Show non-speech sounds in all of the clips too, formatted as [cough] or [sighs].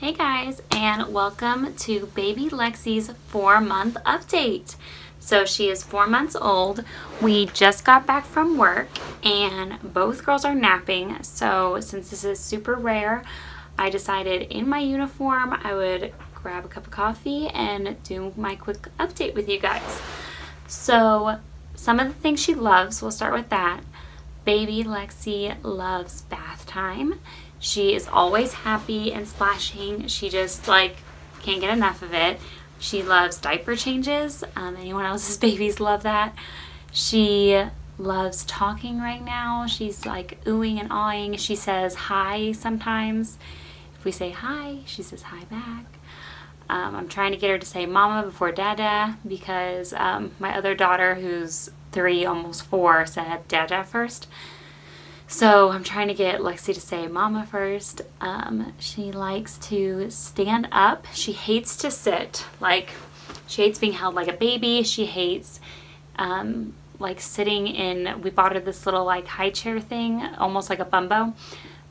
Hey guys, and welcome to baby Lexi's four month update. So she is four months old. We just got back from work and both girls are napping. So since this is super rare, I decided in my uniform I would grab a cup of coffee and do my quick update with you guys. So some of the things she loves, we'll start with that. Baby Lexi loves bath time. She is always happy and splashing. She just like can't get enough of it. She loves diaper changes. Um, anyone else's [laughs] babies love that. She loves talking right now. She's like oohing and awing. She says hi sometimes. If we say hi, she says hi back. Um, I'm trying to get her to say mama before dada because um, my other daughter, who's three, almost four, said dada first. So I'm trying to get Lexi to say mama first. Um, she likes to stand up. She hates to sit. Like, she hates being held like a baby. She hates, um, like, sitting in, we bought her this little, like, high chair thing, almost like a bumbo,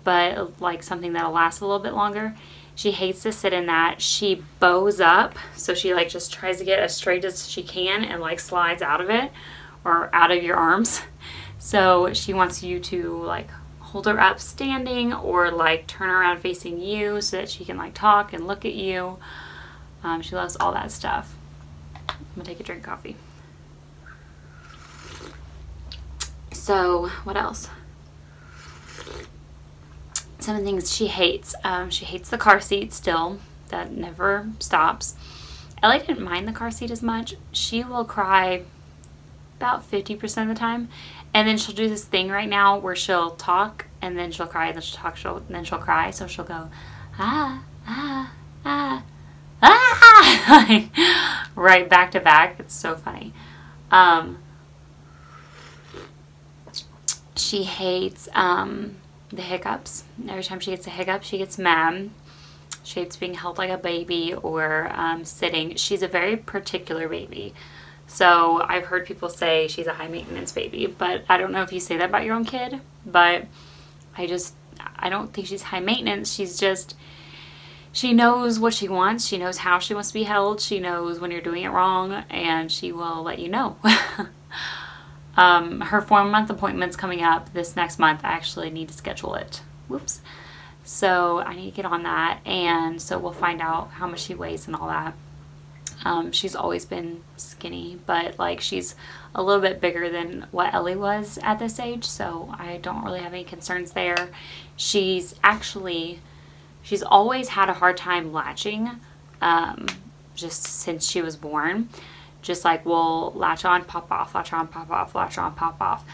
but, like, something that'll last a little bit longer. She hates to sit in that. She bows up, so she, like, just tries to get as straight as she can and, like, slides out of it or out of your arms. So she wants you to like hold her up standing or like turn around facing you so that she can like talk and look at you. Um, she loves all that stuff. I'm gonna take a drink of coffee. So what else? Some of the things she hates. Um, she hates the car seat still. That never stops. Ellie didn't mind the car seat as much. She will cry about 50% of the time. And then she'll do this thing right now where she'll talk and then she'll cry and then she'll talk she'll, then she'll cry. So she'll go, ah, ah, ah, ah, [laughs] right back to back. It's so funny. Um, she hates um, the hiccups. Every time she gets a hiccup, she gets mad. She hates being held like a baby or um, sitting. She's a very particular baby. So I've heard people say she's a high maintenance baby, but I don't know if you say that about your own kid, but I just, I don't think she's high maintenance. She's just, she knows what she wants. She knows how she wants to be held. She knows when you're doing it wrong and she will let you know. [laughs] um, her four month appointment's coming up this next month. I actually need to schedule it. Whoops. So I need to get on that. And so we'll find out how much she weighs and all that. Um, she's always been skinny, but like she's a little bit bigger than what Ellie was at this age, so I don't really have any concerns there. She's actually, she's always had a hard time latching um, just since she was born. Just like we'll latch on, pop off, latch on, pop off, latch on, pop off.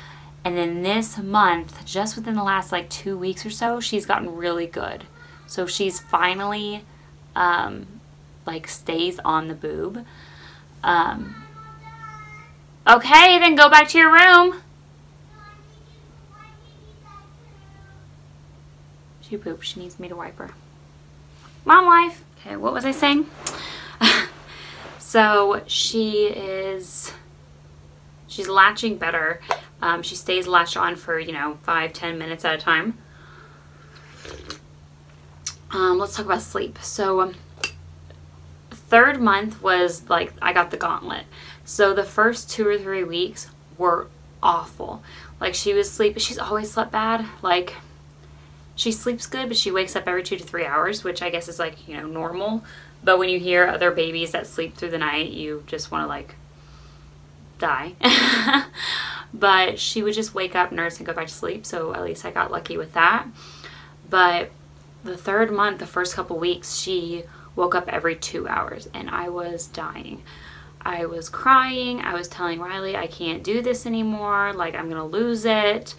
And then this month, just within the last like two weeks or so, she's gotten really good. So she's finally um, like stays on the boob. Um, okay, then go back to your room. She pooped. She needs me to wipe her. Mom life. Okay, what was I saying? [laughs] so she is, she's latching better. Um, she stays latched on for, you know, five, ten minutes at a time. Um, let's talk about sleep. So um, third month was like I got the gauntlet. So the first two or three weeks were awful. Like she was sleep she's always slept bad. Like she sleeps good, but she wakes up every two to three hours, which I guess is like, you know, normal. But when you hear other babies that sleep through the night, you just want to like die. [laughs] but she would just wake up, nurse, and go back to sleep. So at least I got lucky with that. But the third month, the first couple weeks, she woke up every two hours and I was dying. I was crying. I was telling Riley, I can't do this anymore. Like, I'm going to lose it.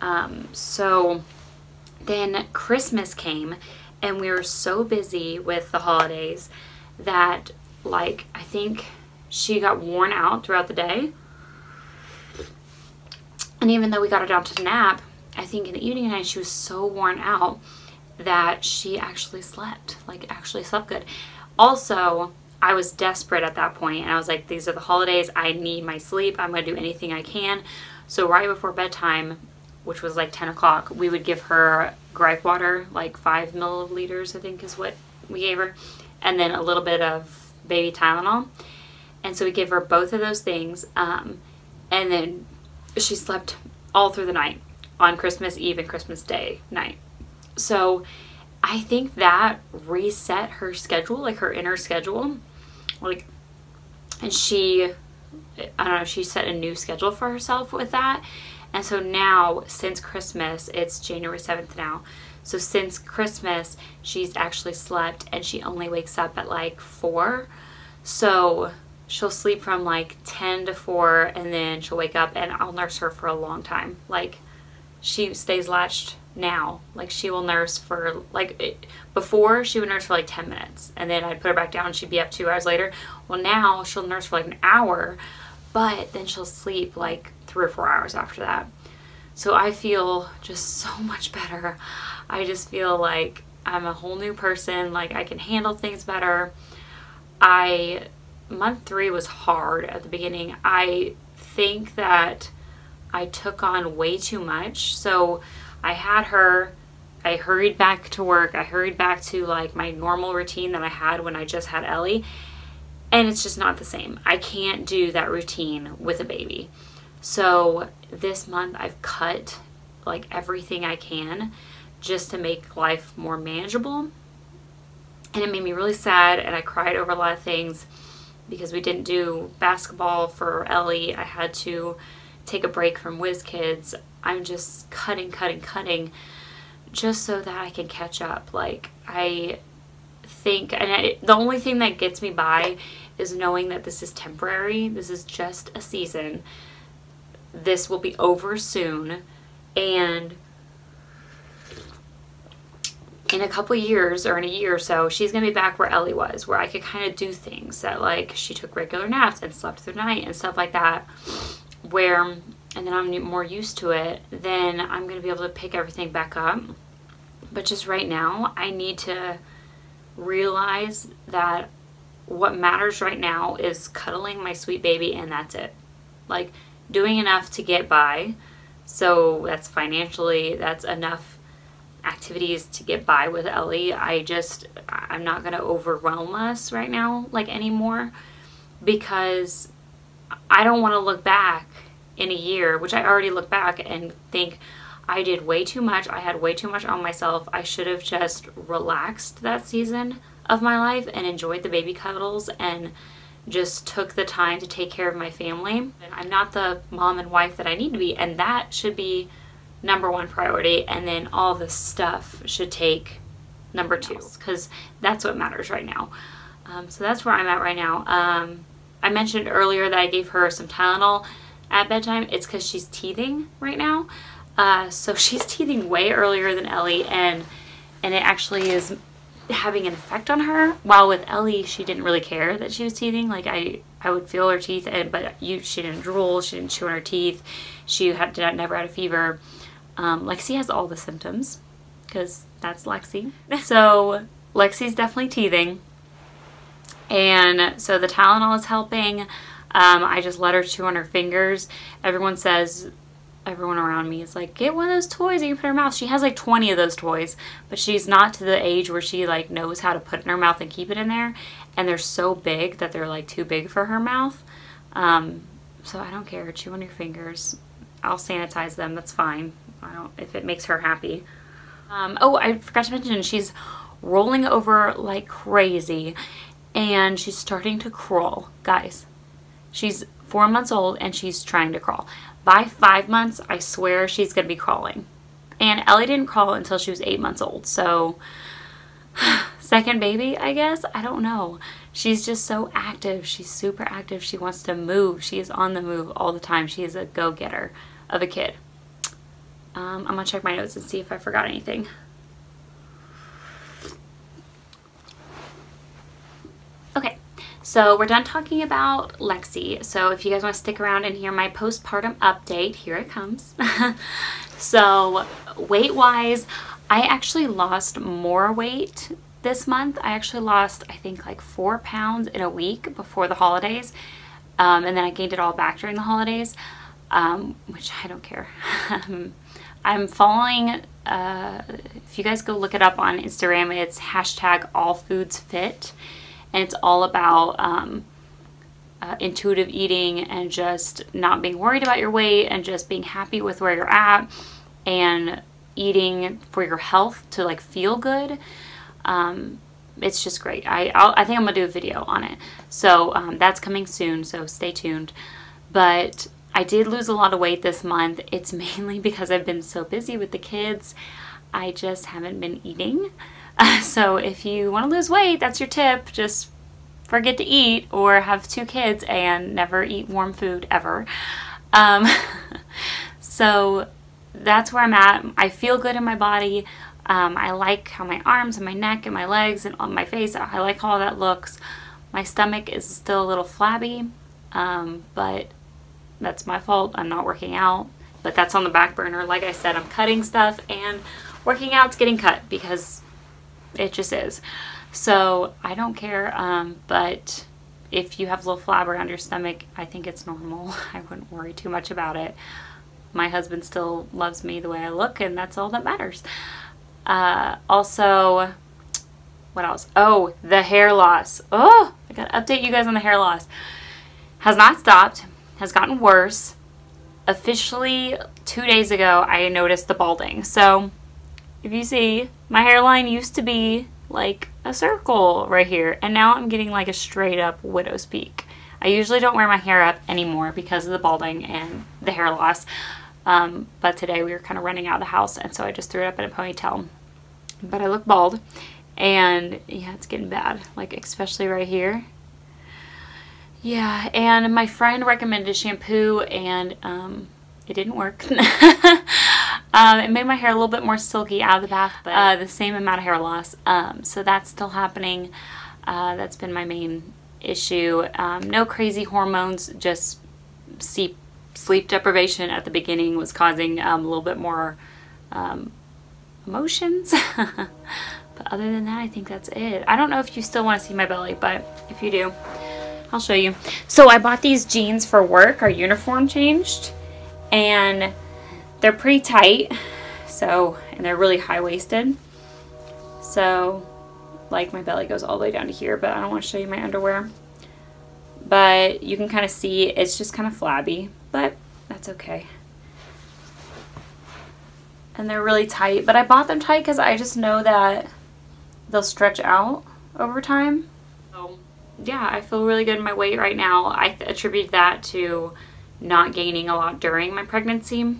Um, so then Christmas came and we were so busy with the holidays that, like, I think she got worn out throughout the day. And even though we got her down to nap, I think in the evening and night she was so worn out that she actually slept, like actually slept good. Also, I was desperate at that point and I was like, these are the holidays. I need my sleep. I'm going to do anything I can. So right before bedtime, which was like 10 o'clock, we would give her gripe water, like five milliliters, I think is what we gave her, and then a little bit of baby Tylenol. And so we gave her both of those things. Um, and then she slept all through the night on Christmas Eve and Christmas Day night. So I think that reset her schedule, like her inner schedule. Like, and she, I don't know, she set a new schedule for herself with that. And so now, since Christmas, it's January 7th now. So since Christmas, she's actually slept and she only wakes up at like 4. So she'll sleep from like 10 to 4 and then she'll wake up and I'll nurse her for a long time. Like she stays latched now. Like she will nurse for like it, before she would nurse for like 10 minutes and then I'd put her back down she'd be up 2 hours later. Well, now she'll nurse for like an hour, but then she'll sleep like 3 or 4 hours after that. So I feel just [laughs] so much better. I just feel like I'm a whole new person, like I can handle things better. I month 3 was hard at the beginning. I think that I took on way too much. So I had her, I hurried back to work. I hurried back to like my normal routine that I had when I just had Ellie. And it's just not the same. I can't do that routine with a baby. So this month I've cut like everything I can just to make life more manageable. And it made me really sad and I cried over a lot of things because we didn't do basketball for Ellie. I had to take a break from whiz kids I'm just cutting, cutting, cutting just so that I can catch up. Like, I think, and I, the only thing that gets me by is knowing that this is temporary. This is just a season. This will be over soon. And in a couple years or in a year or so, she's going to be back where Ellie was, where I could kind of do things that like she took regular naps and slept through the night and stuff like that where, and then I'm more used to it, then I'm going to be able to pick everything back up. But just right now, I need to realize that what matters right now is cuddling my sweet baby and that's it. Like doing enough to get by. So that's financially, that's enough activities to get by with Ellie. I just, I'm not going to overwhelm us right now, like anymore, because I don't want to look back in a year, which I already look back and think I did way too much. I had way too much on myself. I should have just relaxed that season of my life and enjoyed the baby cuddles and just took the time to take care of my family. I'm not the mom and wife that I need to be, and that should be number one priority. And then all the stuff should take number two because that's what matters right now. Um, so that's where I'm at right now. Um, I mentioned earlier that I gave her some Tylenol at bedtime. It's because she's teething right now. Uh, so [laughs] she's teething way earlier than Ellie and and it actually is having an effect on her. While with Ellie, she didn't really care that she was teething. Like I, I would feel her teeth, and but you, she didn't drool, she didn't chew on her teeth, she had did not, never had a fever. Um, Lexi has all the symptoms because that's Lexi. [laughs] so Lexi's definitely teething. And so the Tylenol is helping. Um, I just let her chew on her fingers. Everyone says, everyone around me is like, get one of those toys and you put in her mouth. She has like 20 of those toys, but she's not to the age where she like knows how to put it in her mouth and keep it in there. And they're so big that they're like too big for her mouth. Um, so I don't care. Chew on your fingers. I'll sanitize them. That's fine. I don't, if it makes her happy. Um, oh, I forgot to mention she's rolling over like crazy and she's starting to crawl. Guys, she's four months old and she's trying to crawl. By five months, I swear she's going to be crawling. And Ellie didn't crawl until she was eight months old. So, [sighs] second baby, I guess? I don't know. She's just so active. She's super active. She wants to move. She is on the move all the time. She is a go-getter of a kid. Um, I'm going to check my notes and see if I forgot anything. Okay, so we're done talking about Lexi. So if you guys want to stick around and hear my postpartum update, here it comes. [laughs] so weight-wise, I actually lost more weight this month. I actually lost, I think, like four pounds in a week before the holidays. Um, and then I gained it all back during the holidays, um, which I don't care. [laughs] I'm following, uh, if you guys go look it up on Instagram, it's hashtag all foods fit. And it's all about um, uh, intuitive eating and just not being worried about your weight and just being happy with where you're at and eating for your health to like feel good. Um, it's just great. I I'll, i think I'm gonna do a video on it. So um, that's coming soon. So stay tuned. But I did lose a lot of weight this month. It's [laughs] mainly because I've been so busy with the kids. I just haven't been eating. [laughs] So if you want to lose weight, that's your tip. Just forget to eat or have two kids and never eat warm food ever. Um, [laughs] so that's where I'm at. I feel good in my body. Um, I like how my arms and my neck and my legs and on my face, I like how that looks. My stomach is still a little flabby, um, but that's my fault. I'm not working out, but that's on the back burner. Like I said, I'm cutting stuff and working out's getting cut because it just is. So I don't care, um, but if you have a little flab around your stomach, I think it's normal. [laughs] I wouldn't worry too much about it. My husband still loves me the way I look, and that's all that matters. Uh, also, what else? Oh, the hair loss. Oh, I gotta update you guys on the hair loss. Has not stopped, has gotten worse. Officially, two days ago, I noticed the balding. So, if you see, my hairline used to be like a circle right here, and now I'm getting like a straight up widow's peak. I usually don't wear my hair up anymore because of the balding and the hair loss. Um, but today we were kind of running out of the house and so I just threw it up in a ponytail. But I look bald and yeah, it's getting bad. Like especially right here. Yeah, and my friend recommended shampoo and um, it didn't work. [laughs] um, it made my hair a little bit more silky out of the bath, but uh, the same amount of hair loss. Um, so that's still happening. Uh, that's been my main issue. Um, no crazy hormones, just seep sleep deprivation at the beginning was causing um, a little bit more um, emotions. [laughs] but other than that, I think that's it. I don't know if you still want to see my belly, but if you do, I'll show you. So I bought these jeans for work. Our uniform changed. And they're pretty tight. So, and they're really high-waisted. So, like my belly goes all the way down to here, but I don't want to show you my underwear. But you can kind of see it's just kind of flabby but that's okay. And they're really tight, but I bought them tight because I just know that they'll stretch out over time. So yeah, I feel really good in my weight right now. I attribute that to not gaining a lot during my pregnancy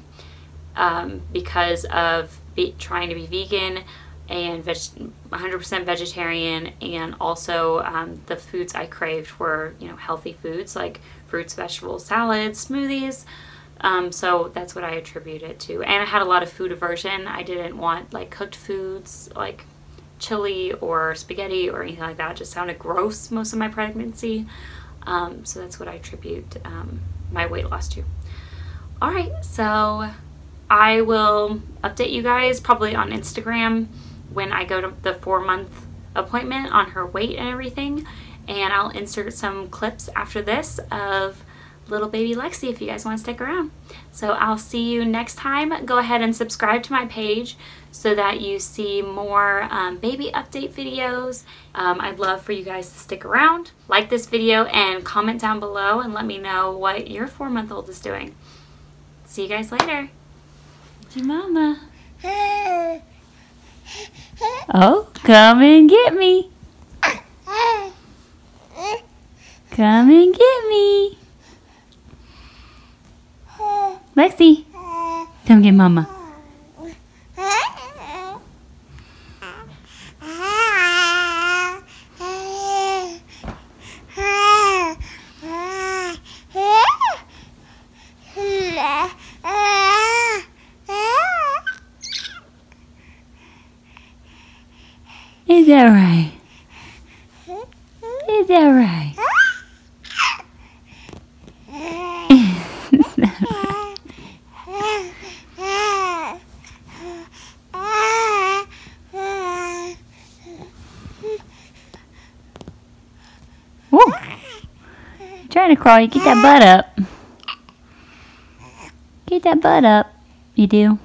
um, because of be, trying to be vegan and 100% vegetarian and also um, the foods I craved were you know healthy foods like fruits, vegetables, salads, smoothies. Um, so that's what I attribute it to. And I had a lot of food aversion. I didn't want like cooked foods like chili or spaghetti or anything like that. It just sounded gross most of my pregnancy. Um, so that's what I attribute um, my weight loss to. All right, so I will update you guys probably on Instagram when I go to the four month appointment on her weight and everything and I'll insert some clips after this of little baby Lexi if you guys want to stick around. So I'll see you next time. Go ahead and subscribe to my page so that you see more um, baby update videos. Um, I'd love for you guys to stick around. Like this video and comment down below and let me know what your four month old is doing. See you guys later. Your mama. [laughs] Oh, come and get me. Come and get me. Lexi, come get mama. Is that right? Is that right? Crawl, you get that butt up. Get that butt up. You do.